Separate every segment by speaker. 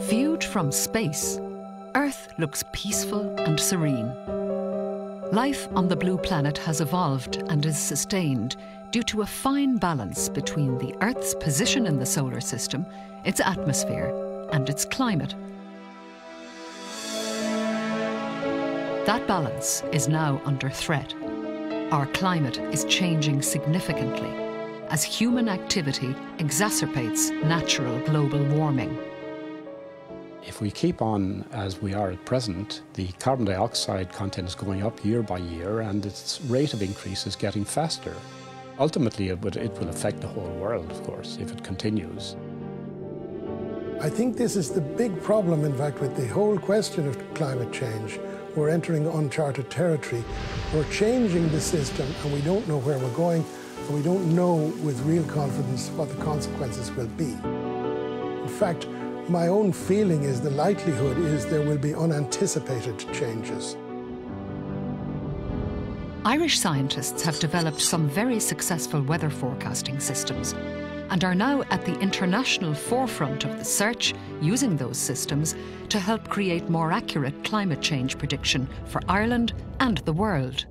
Speaker 1: Viewed from space, Earth looks peaceful and serene. Life on the blue planet has evolved and is sustained due to a fine balance between the Earth's position in the solar system, its atmosphere, and its climate. That balance is now under threat. Our climate is changing significantly as human activity exacerbates natural global warming.
Speaker 2: If we keep on as we are at present, the carbon dioxide content is going up year by year and its rate of increase is getting faster. Ultimately, it, would, it will affect the whole world, of course, if it continues.
Speaker 3: I think this is the big problem, in fact, with the whole question of climate change. We're entering uncharted territory. We're changing the system, and we don't know where we're going, and we don't know with real confidence what the consequences will be. In fact, my own feeling is the likelihood is there will be unanticipated changes.
Speaker 1: Irish scientists have developed some very successful weather forecasting systems and are now at the international forefront of the search using those systems to help create more accurate climate change prediction for Ireland and the world.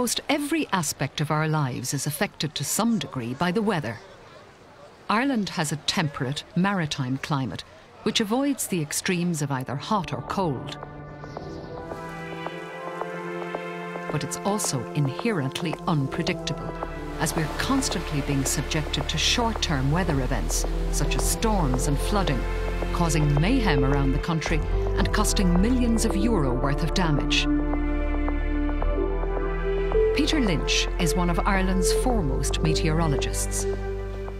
Speaker 1: Almost every aspect of our lives is affected to some degree by the weather. Ireland has a temperate, maritime climate, which avoids the extremes of either hot or cold. But it's also inherently unpredictable, as we're constantly being subjected to short term weather events, such as storms and flooding, causing mayhem around the country and costing millions of euro worth of damage. Peter Lynch is one of Ireland's foremost meteorologists.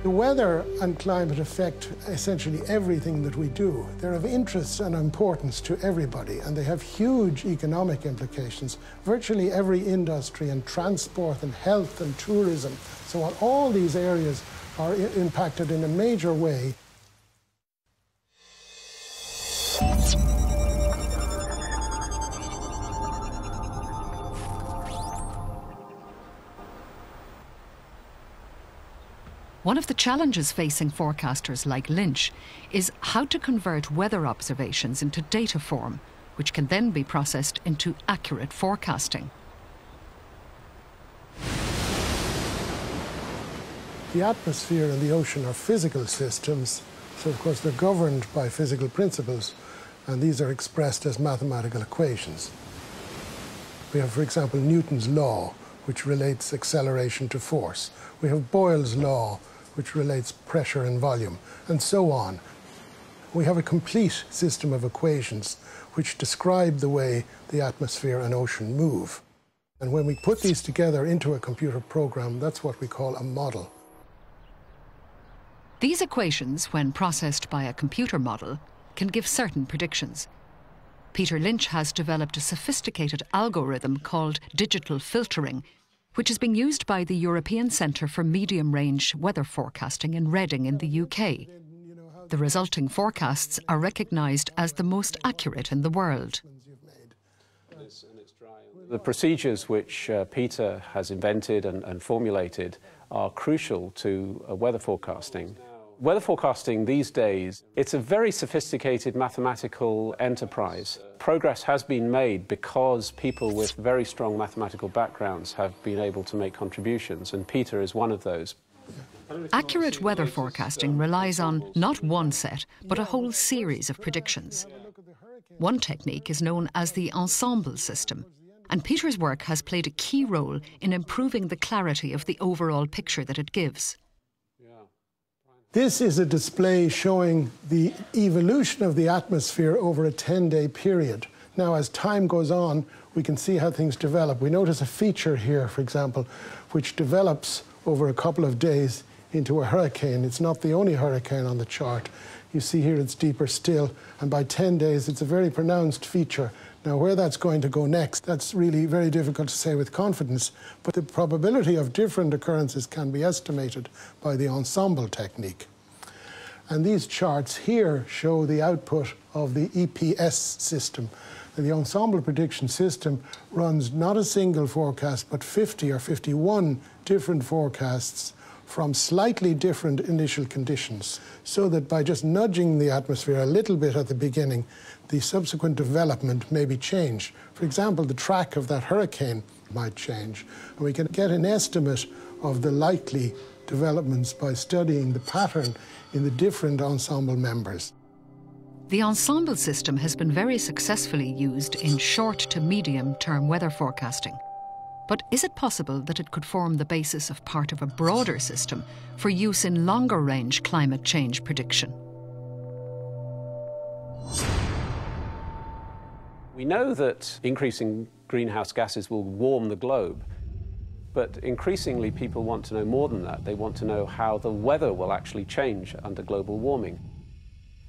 Speaker 3: The weather and climate affect essentially everything that we do. They're of interest and importance to everybody, and they have huge economic implications. Virtually every industry and transport and health and tourism, so on, all these areas are impacted in a major way.
Speaker 1: One of the challenges facing forecasters like Lynch is how to convert weather observations into data form, which can then be processed into accurate forecasting.
Speaker 3: The atmosphere and the ocean are physical systems, so of course they're governed by physical principles, and these are expressed as mathematical equations. We have, for example, Newton's law, which relates acceleration to force. We have Boyle's law, which relates pressure and volume, and so on. We have a complete system of equations which describe the way the atmosphere and ocean move. And when we put these together into a computer program, that's what we call a model.
Speaker 1: These equations, when processed by a computer model, can give certain predictions. Peter Lynch has developed a sophisticated algorithm called digital filtering which is being used by the European Centre for Medium Range Weather Forecasting in Reading in the UK. The resulting forecasts are recognised as the most accurate in the world.
Speaker 2: The procedures which uh, Peter has invented and, and, formulated are crucial to uh, weather forecasting. Weather forecasting these days, it's a very sophisticated mathematical enterprise. Progress has been made because people with very strong mathematical backgrounds have been able to make contributions, and Peter is one of those.
Speaker 1: Accurate weather forecasting relies on not one set, but a whole series of predictions. One technique is known as the ensemble system, and Peter's work has played a key role in improving the clarity of the overall picture that it gives.
Speaker 3: This is a display showing the evolution of the atmosphere over a 10 day period. Now, as time goes on, we can see how things develop. We notice a feature here, for example, which develops over a couple of days into a hurricane. It's not the only hurricane on the chart. You see here it's deeper still, and by 10 days it's a very pronounced feature. Now, where that's going to go next, that's really very difficult to say with confidence, but the probability of different occurrences can be estimated by the ensemble technique. And these charts here show the output of the EPS system. And the ensemble prediction system runs not a single forecast, but 50 or 51 different forecasts from slightly different initial conditions, so that by just nudging the atmosphere a little bit at the beginning, the subsequent development may be changed. For example, the track of that hurricane might change, and we can get an estimate of the likely developments by studying the pattern in the different ensemble members.
Speaker 1: The ensemble system has been very successfully used in short to medium term weather forecasting. But is it possible that it could form the basis of part of a broader system for use in longer range climate change prediction?
Speaker 2: We know that increasing greenhouse gases will warm the globe, but increasingly people want to know more than that. They want to know how the weather will actually change under global warming.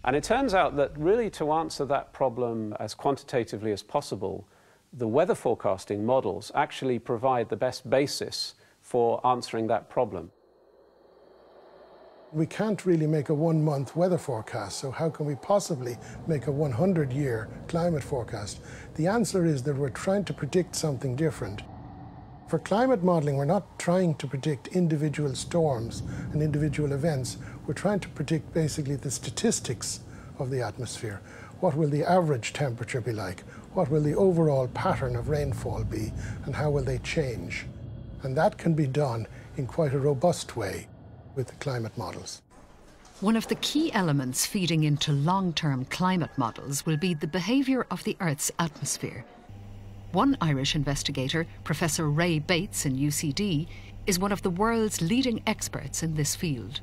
Speaker 2: And it turns out that really to answer that problem as quantitatively as possible, the weather forecasting models actually provide the best basis for answering that problem.
Speaker 3: We can't really make a one month weather forecast, so how can we possibly make a 100 year climate forecast? The answer is that we're trying to predict something different. For climate modeling, we're not trying to predict individual storms and individual events. We're trying to predict basically the statistics of the atmosphere. What will the average temperature be like? What will the overall pattern of rainfall be? And how will they change? And that can be done in quite a robust way with the climate models.
Speaker 1: One of the key elements feeding into long term climate models will be the behaviour of the Earth's atmosphere. One Irish investigator, Professor Ray Bates in UCD, is one of the world's leading experts in this field.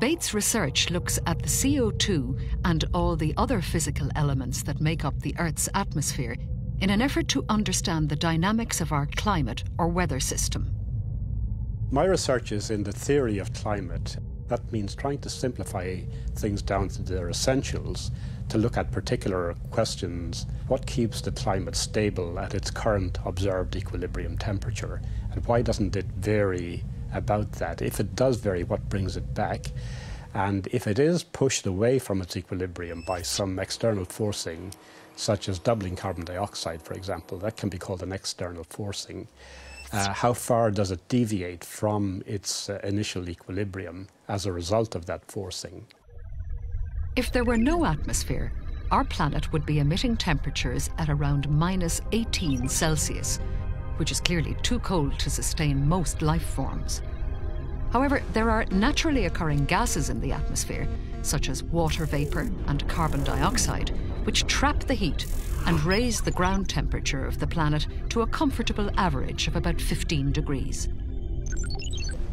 Speaker 1: Bates' research looks at the CO2 and all the other physical elements that make up the Earth's atmosphere in an effort to understand the dynamics of our climate or weather system.
Speaker 4: My research is in the theory of climate. That means trying to simplify things down to their essentials to look at particular questions. What keeps the climate stable at its current observed equilibrium temperature? And why doesn't it vary about that. If it does vary, what brings it back? And if it is pushed away from its equilibrium by some external forcing, such as doubling carbon dioxide, for example, that can be called an external forcing. Uh, how far does it deviate from its uh, initial equilibrium as a result of that forcing?
Speaker 1: If there were no atmosphere, our planet would be emitting temperatures at around minus 18 Celsius, which is clearly too cold to sustain most life forms. However, there are naturally occurring gases in the atmosphere, such as water vapour and carbon dioxide, which trap the heat and raise the ground temperature of the planet to a comfortable average of about 15 degrees.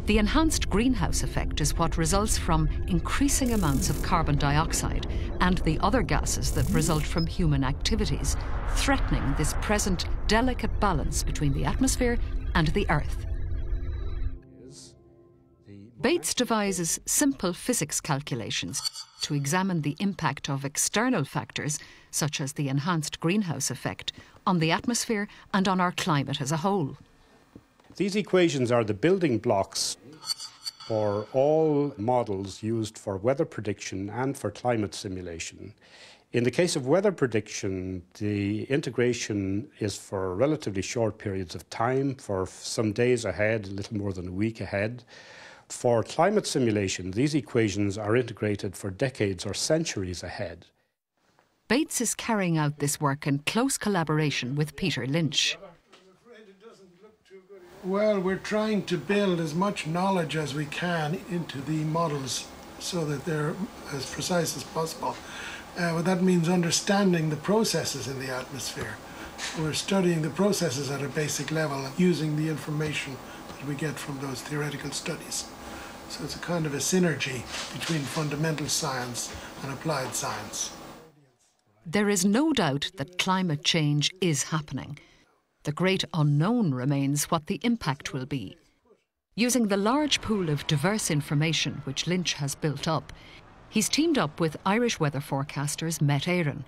Speaker 1: The enhanced greenhouse effect is what results from increasing amounts of carbon dioxide and the other gases that result from human activities, threatening this present delicate balance between the atmosphere and the Earth. Bates devises simple physics calculations to examine the impact of external factors, such as the enhanced greenhouse effect, on the atmosphere and on our climate as a whole.
Speaker 4: These equations are the building blocks for all models used for weather prediction and for climate simulation. In the case of weather prediction, the integration is for relatively short periods of time, for some days ahead, a little more than a week ahead. For climate simulation, these equations are integrated for decades or centuries ahead.
Speaker 1: Bates is carrying out this work in close collaboration with Peter Lynch.
Speaker 3: Well, we're trying to build as much knowledge as we can into the models so that they're as precise as possible. Uh, well, that means understanding the processes in the atmosphere. We're studying the processes at a basic level using the information that we get from those theoretical studies. So it's a kind of a synergy between fundamental science and applied science.
Speaker 1: There is no doubt that climate change is happening. The great unknown remains what the impact will be. Using the large pool of diverse information which Lynch has built up, he's teamed up with Irish weather forecasters Met Éireann,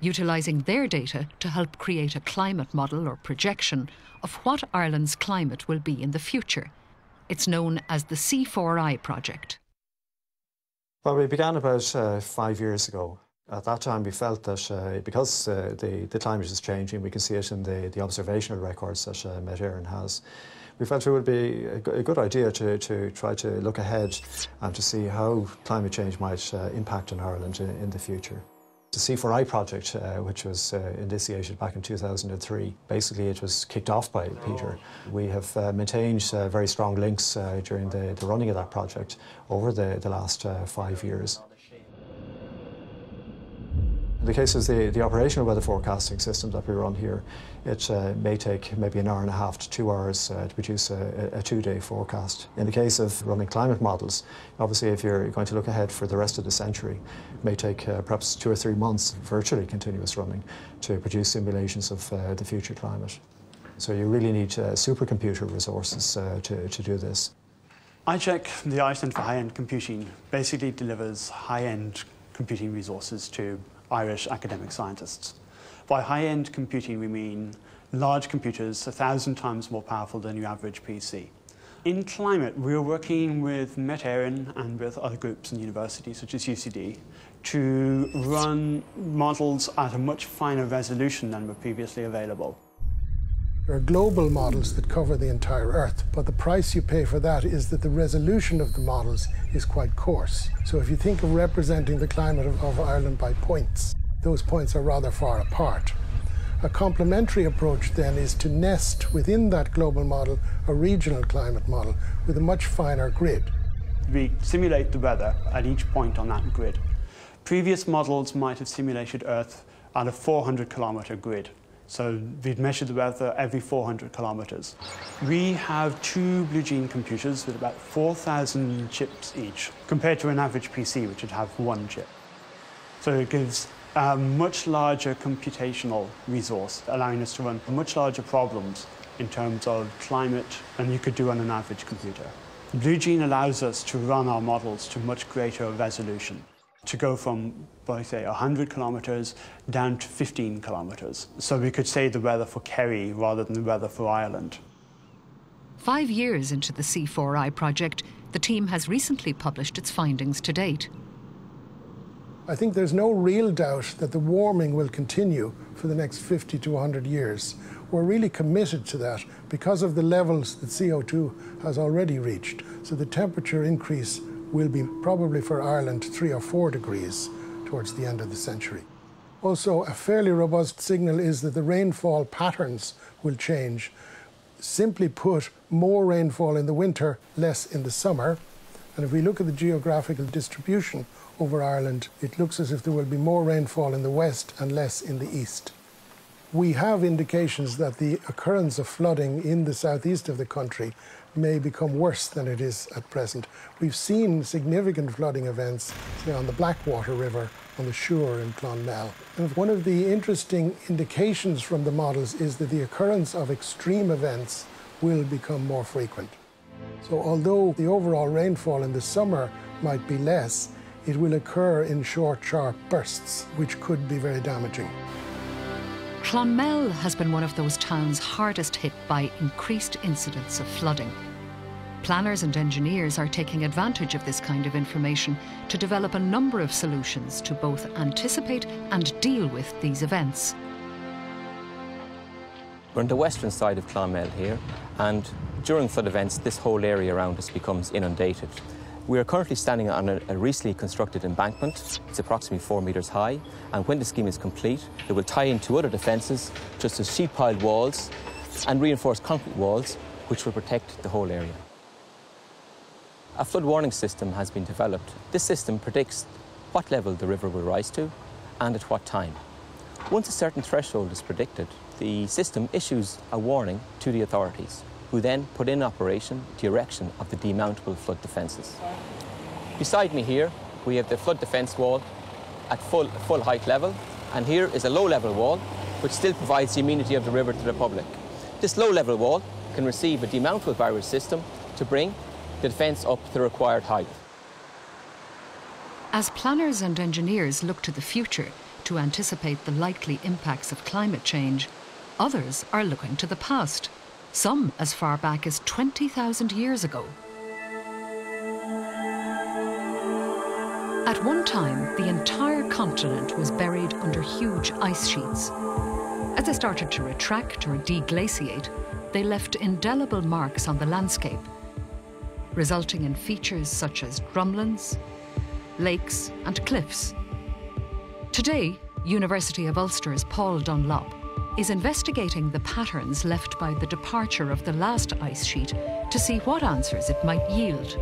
Speaker 1: utilising their data to help create a climate model or projection of what Ireland's climate will be in the future. It's known as the C4I project.
Speaker 5: Well, we began about uh, five years ago. At that time, we felt that uh, because uh, the, the climate is changing, we can see it in the, the observational records that uh, Met Éireann has. We felt it would be a, a, good idea to, to try to look ahead and to see how climate change might uh, impact on Ireland in, in the future. The C4I project, uh, which was uh, initiated back in 2003, basically it was kicked off by Peter. We have uh, maintained uh, very strong links uh, during the, the, running of that project over the, the last uh, five years. In the case of the, the operational weather forecasting system that we run here, it uh, may take maybe an hour and a half to two hours uh, to produce a, a two-day forecast. In the case of running climate models, obviously if you're going to look ahead for the rest of the century, it may take uh, perhaps two or three months virtually continuous running to produce simulations of uh, the future climate. So you really need uh, supercomputer resources uh, to, to do this.
Speaker 6: ICHEC, the Irish Centre for High-End Computing, basically delivers high-end computing resources to Irish academic scientists. By high-end computing, we mean large computers a thousand times more powerful than your average PC. In climate, we're working with Met Éireann and with other groups and universities, such as UCD, to run models at a much finer resolution than were previously available.
Speaker 3: There are global models that cover the entire Earth, but the price you pay for that is that the resolution of the models is quite coarse. So if you think of representing the climate of, of Ireland by points, those points are rather far apart. A complementary approach then is to nest within that global model a regional climate model with a much finer grid.
Speaker 6: We simulate the weather at each point on that grid. Previous models might have simulated Earth at a 400 kilometer grid. So we'd measure the weather every 400 kilometers. We have two Blue Gene computers with about 4,000 chips each, compared to an average PC, which would have one chip. So it gives a much larger computational resource, allowing us to run much larger problems in terms of climate than you could do on an average computer. Blue Gene allows us to run our models to much greater resolution, to go from, by say, 100 kilometres down to 15 kilometres. So we could say the weather for Kerry rather than the weather for Ireland.
Speaker 1: Five years into the C4I project, the team has recently published its findings to date.
Speaker 3: I think there's no real doubt that the warming will continue for the next 50 to 100 years. We're really committed to that because of the levels that CO2 has already reached. So the temperature increase will be probably for Ireland three or four degrees towards the end of the century. Also, a fairly robust signal is that the rainfall patterns will change. Simply put, more rainfall in the winter, less in the summer. And if we look at the geographical distribution over Ireland, it looks as if there will be more rainfall in the west and less in the east. We have indications that the occurrence of flooding in the southeast of the country may become worse than it is at present. We've seen significant flooding events, say on the Blackwater River, on the Suir in Clonmel. And one of the interesting indications from the models is that the occurrence of extreme events will become more frequent. So although the overall rainfall in the summer might be less, it will occur in short, sharp bursts, which could be very damaging.
Speaker 1: Clonmel has been one of those towns hardest hit by increased incidents of flooding. Planners and engineers are taking advantage of this kind of information to develop a number of solutions to both anticipate and deal with these events.
Speaker 7: We're on the western side of Clonmel here, and during flood events, this whole area around us becomes inundated. We are currently standing on a, recently constructed embankment. It's approximately four metres high, and when the scheme is complete, it will tie into other defences, just as sheet piled walls and reinforced concrete walls, which will protect the whole area. A flood warning system has been developed. This system predicts what level the river will rise to and at what time. Once a certain threshold is predicted, the system issues a warning to the authorities, who then put in operation the erection of the demountable flood defences. Beside me here, we have the flood defence wall at full, full height level, and here is a low level wall, which still provides the amenity of the river to the public. This low level wall can receive a demountable barrier system to bring the defence up to the required height.
Speaker 1: As planners and engineers look to the future to anticipate the likely impacts of climate change, others are looking to the past, some as far back as 20,000 years ago. At one time, the entire continent was buried under huge ice sheets. As they started to retract or deglaciate, they left indelible marks on the landscape, resulting in features such as drumlins, lakes, and cliffs. Today, University of Ulster's Paul Dunlop is investigating the patterns left by the departure of the last ice sheet to see what answers it might yield.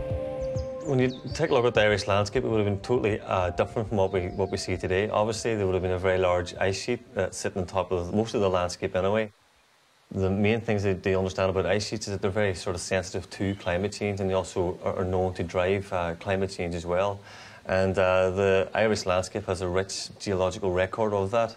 Speaker 8: When you take a look at the Irish landscape, it would have been totally uh, different from what we what we see today. Obviously, there would have been a very large ice sheet uh, sitting on top of most of the landscape anyway. The main things that they understand about ice sheets is that they're very sort of sensitive to climate change, and they also are known to drive uh, climate change as well. And uh, the Irish landscape has a rich geological record of that.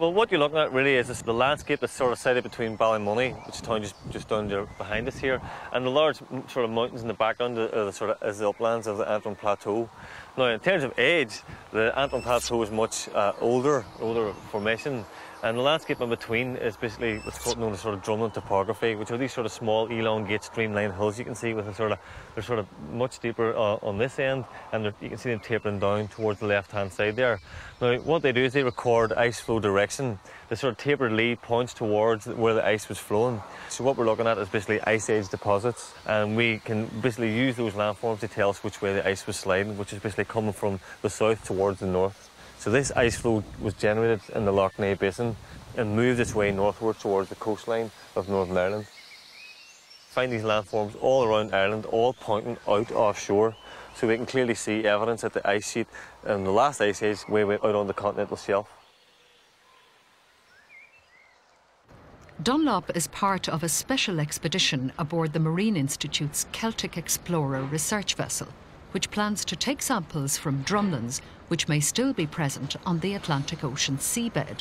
Speaker 8: Well, what you're looking at really is the landscape that's sort of set sited between Ballymoney, which is town just, just down there behind us here, and the large sort of mountains in the background are the sort of is the uplands of the Antrim Plateau. Now, in terms of age, the Antrim Plateau is much uh, older, older formation, and the landscape in between is basically what's known as sort of drumlin topography, which are these sort of small, elongate, streamlined hills you can see with a sort of, they're sort of much deeper uh, on this end, and you can see them tapering down towards the left-hand side there. Now, what they do is they record ice flow direction. The sort of tapered lead points towards where the ice was flowing. So what we're looking at is basically ice age deposits, and we can basically use those landforms to tell us which way the ice was sliding, which is basically coming from the south towards the north. So this ice flow was generated in the Lough Neagh Basin and moved its way northward towards the coastline of Northern Ireland. Find these landforms all around Ireland, all pointing out offshore, so we can clearly see evidence that the ice sheet in the last ice age way, way out on the continental shelf.
Speaker 1: Dunlop is part of a special expedition aboard the Marine Institute's Celtic Explorer research vessel which plans to take samples from drumlins which may still be present on the Atlantic Ocean seabed.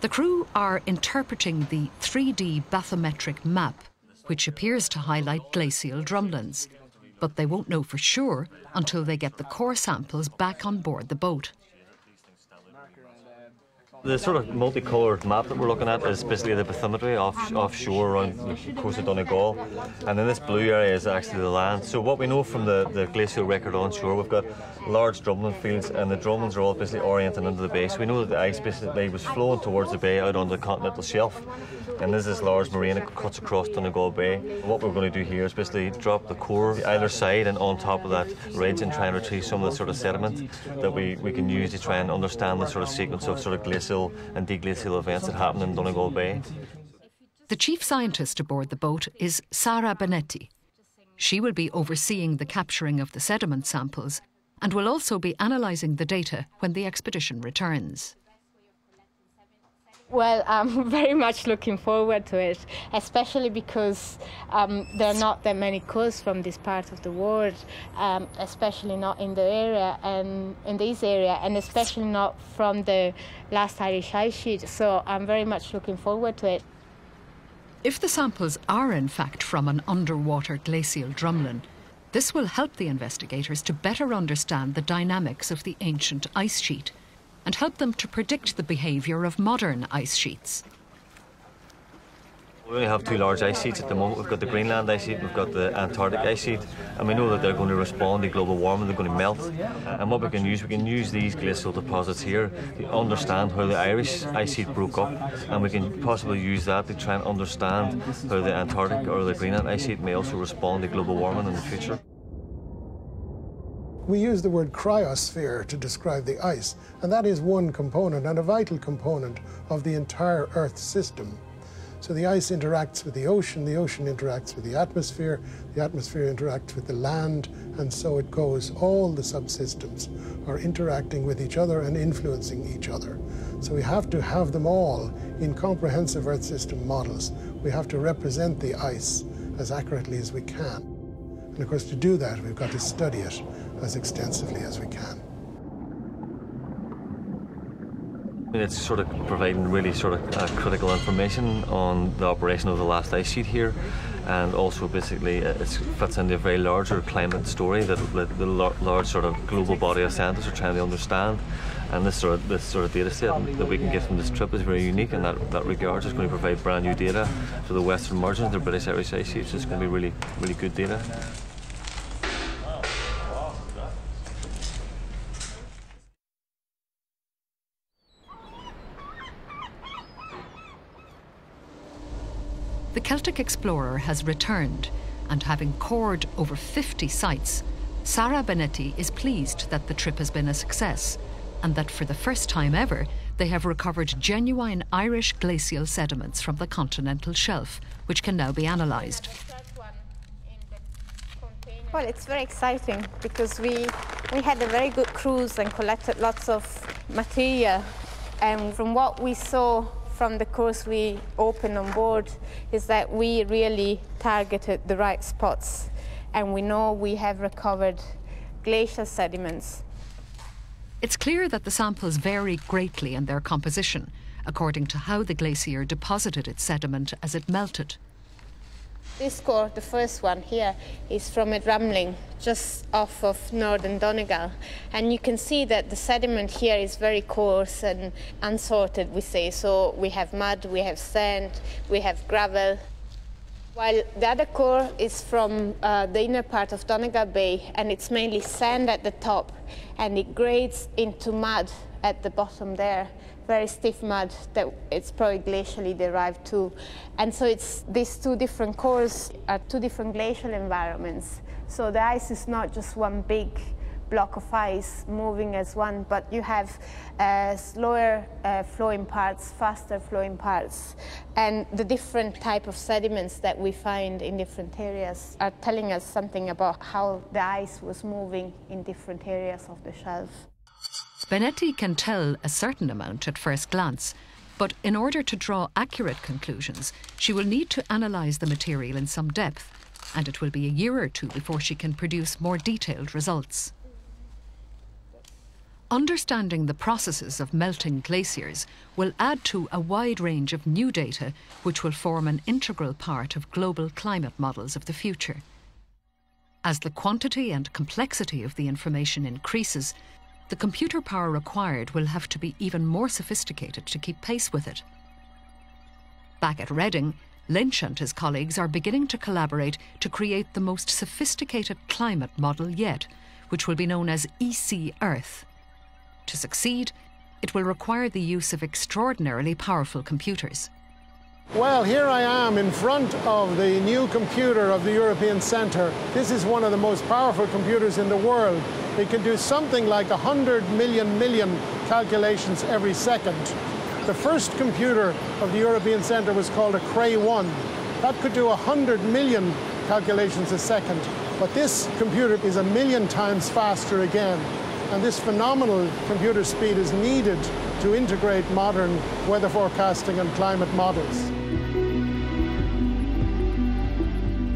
Speaker 1: The crew are interpreting the 3D bathymetric map, which appears to highlight glacial drumlins, but they won't know for sure until they get the core samples back on board the boat.
Speaker 8: The sort of multicoloured map that we're looking at is basically the bathymetry off, offshore around the coast of Donegal. And then this blue area is actually the land. So what we know from the, the glacial record onshore, we've got large drumlin fields and the drumlins are all basically oriented into the bay. So we know that the ice basically was flowing towards the bay out on the continental shelf. And this large moraine that cuts across Donegal Bay. What we're going to do here is basically drop the core either side and on top of that ridge and try and retrieve some of the sort of sediment that we, we can use to try and understand the sort of sequence of sort of glacial and deglacial events that happen in Donegal Bay.
Speaker 1: The chief scientist aboard the boat is Sara Benetti. She will be overseeing the capturing of the sediment samples and will also be analysing the data when the expedition returns.
Speaker 9: Well, I'm very much looking forward to it, especially because um, there are not that many coasts from this part of the world, um, especially not in the area and in this area, and especially not from the last Irish ice sheet. So I'm very much looking forward to it.
Speaker 1: If the samples are in fact from an underwater glacial drumlin, this will help the investigators to better understand the dynamics of the ancient ice sheet and help them to predict the behaviour of modern ice sheets.
Speaker 8: We only have two large ice sheets at the moment. We've got the Greenland ice sheet, we've got the Antarctic ice sheet, and we know that they're going to respond to global warming, they're going to melt. And what we can use, we can use these glacial deposits here to understand how the Irish ice sheet broke up, and we can possibly use that to try and understand how the Antarctic or the Greenland ice sheet may also respond to global warming in the future.
Speaker 3: We use the word cryosphere to describe the ice, and that is one component and a vital component of the entire Earth system. So the ice interacts with the ocean, the ocean interacts with the atmosphere, the atmosphere interacts with the land, and so it goes. All the subsystems are interacting with each other and influencing each other. So we have to have them all in comprehensive Earth system models. We have to represent the ice as accurately as we can. And of course, to do that, we've got to study it as extensively as we can.
Speaker 8: It's sort of providing really sort of uh, critical information on the operation of the last ice sheet here, and also basically uh, it fits into a very larger climate story that the, large sort of global body of scientists are trying to understand. And this sort of this sort of data set that we can get from this trip is very unique in that, that regard. It's going to provide brand new data to the western margins of the British Irish ice sheets. It's going to be really really good data.
Speaker 1: The Celtic explorer has returned, and having cored over 50 sites, Sara Benetti is pleased that the trip has been a success and that for the first time ever, they have recovered genuine Irish glacial sediments from the continental shelf, which can now be analysed.
Speaker 9: Well, it's very exciting because we, we had a very good cruise and collected lots of material. And from what we saw from the course we opened on board is that we really targeted the right spots and we know we have recovered glacial sediments.
Speaker 1: It's clear that the samples vary greatly in their composition according to how the glacier deposited its sediment as it melted.
Speaker 9: This core, the first one here, is from a drumlin just off of northern Donegal. And you can see that the sediment here is very coarse and unsorted, we say. So we have mud, we have sand, we have gravel. While the other core is from uh, the inner part of Donegal Bay, and it's mainly sand at the top, and it grades into mud at the bottom there very stiff mud that it's probably glacially derived too. And so it's these two different cores are two different glacial environments. So the ice is not just one big block of ice moving as one, but you have uh, slower uh, flowing parts, faster flowing parts, and the different type of sediments that we find in different areas are telling us something about how the ice was moving in different areas of the shelf.
Speaker 1: Benetti can tell a certain amount at first glance, but in order to draw accurate conclusions, she will need to analyse the material in some depth, and it will be a year or two before she can produce more detailed results. Understanding the processes of melting glaciers will add to a wide range of new data which will form an integral part of global climate models of the future. As the quantity and complexity of the information increases, the computer power required will have to be even more sophisticated to keep pace with it. Back at Reading, Lynch and his colleagues are beginning to collaborate to create the most sophisticated climate model yet, which will be known as EC Earth. To succeed, it will require the use of extraordinarily powerful computers.
Speaker 3: Well, here I am in front of the new computer of the European Centre. This is one of the most powerful computers in the world. It can do something like 100 million million calculations every second. The first computer of the European Centre was called a Cray 1. That could do 100 million calculations a second. But this computer is a million times faster again. And this phenomenal computer speed is needed to integrate modern weather forecasting and climate models.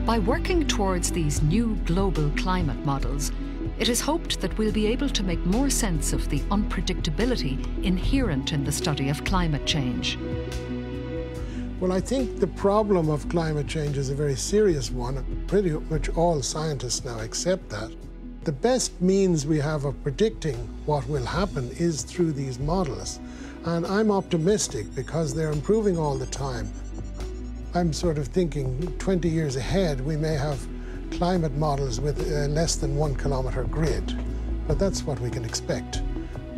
Speaker 1: By working towards these new global climate models, it is hoped that we'll be able to make more sense of the unpredictability inherent in the study of climate change.
Speaker 3: Well, I think the problem of climate change is a very serious one. Pretty much all scientists now accept that. The best means we have of predicting what will happen is through these models. And I'm optimistic because they're improving all the time. I'm sort of thinking 20 years ahead, we may have climate models with uh, less than one kilometre grid. But that's what we can expect.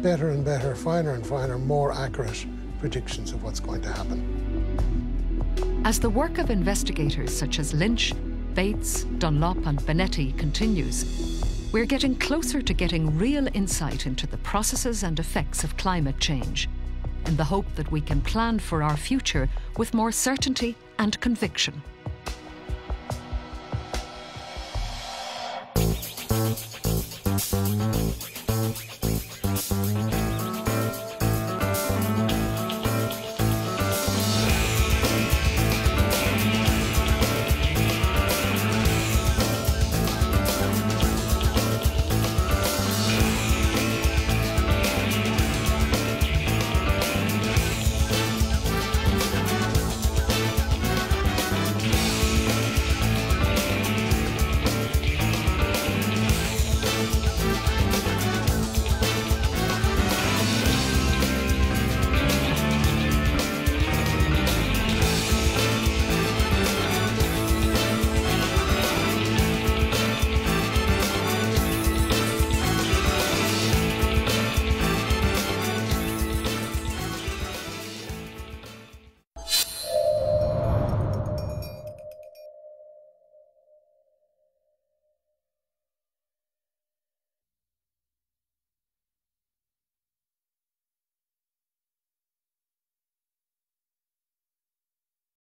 Speaker 3: Better and better, finer and finer, more accurate predictions of what's going to happen.
Speaker 1: As the work of investigators such as Lynch, Bates, Dunlop, and Benetti continues, we're getting closer to getting real insight into the processes and effects of climate change. in the hope that we can plan for our future with more certainty and conviction.